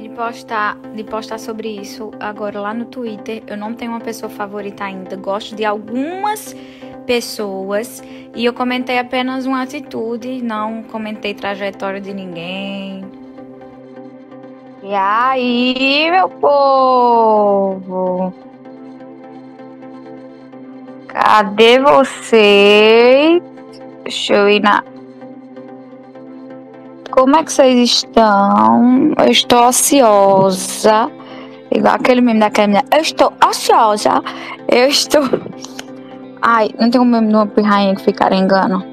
de postar, de postar sobre isso agora lá no Twitter. Eu não tenho uma pessoa favorita ainda. Gosto de algumas pessoas e eu comentei apenas uma atitude, não comentei trajetória de ninguém. E aí, meu povo? Cadê vocês? Deixa eu ir na como é que vocês estão? Eu estou ociosa. Igual aquele meme daquela menina. Eu estou ociosa. Eu estou. Ai, não tem um meme de uma pirrainha que ficar engano.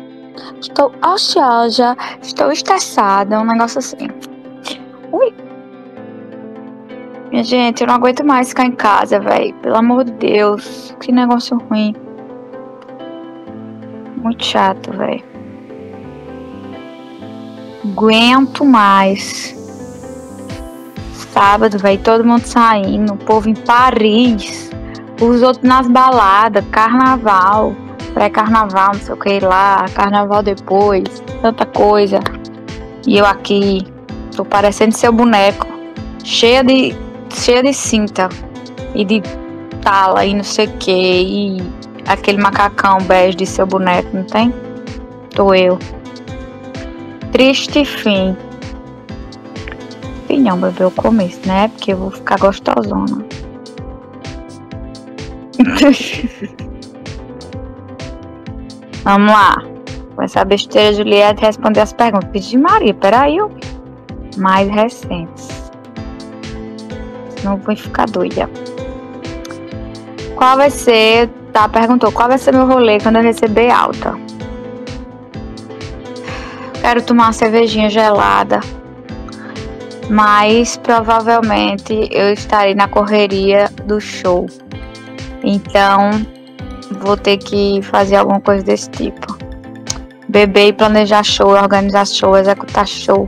Estou ociosa. Estou estressada. Um negócio assim. Ui. Minha gente, eu não aguento mais ficar em casa, velho. Pelo amor de Deus. Que negócio ruim. Muito chato, velho aguento mais. Sábado, vai todo mundo saindo, o povo em Paris, os outros nas baladas, carnaval, pré-carnaval, não sei o que lá, carnaval depois, tanta coisa. E eu aqui, tô parecendo seu boneco, cheia de, cheia de cinta e de tala e não sei o que, e aquele macacão bege de seu boneco, não tem? Tô eu. Triste fim. Fim não, bebê, o começo, né? Porque eu vou ficar gostosona. Vamos lá. Com essa besteira, Juliette responder as perguntas. Pedi Maria, peraí, mais recentes. Senão vou ficar doida. Qual vai ser. Tá, perguntou qual vai ser meu rolê quando eu receber alta. Quero tomar uma cervejinha gelada. Mas provavelmente eu estarei na correria do show. Então vou ter que fazer alguma coisa desse tipo. Beber e planejar show, organizar show, executar show,